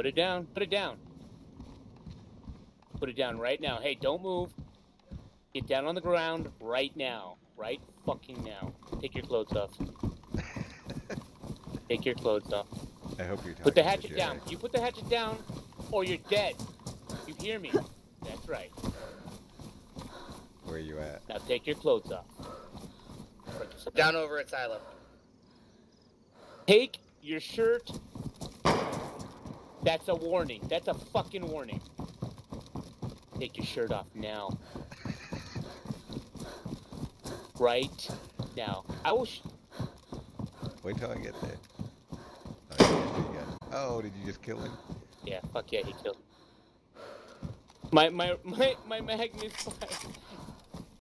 Put it down. Put it down. Put it down right now. Hey, don't move. Get down on the ground right now. Right fucking now. Take your clothes off. Take your clothes off. I hope you're Put the hatchet down. You put the hatchet down, or you're dead. You hear me? That's right. Where are you at? Now take your clothes off. Down over at Silo. Take your shirt. That's a warning. That's a fucking warning. Take your shirt off now. Right now. I will. Sh- Wait till I get there. Oh, got- oh, did you just kill him? yeah, fuck yeah, he killed. My my my my mag misfired.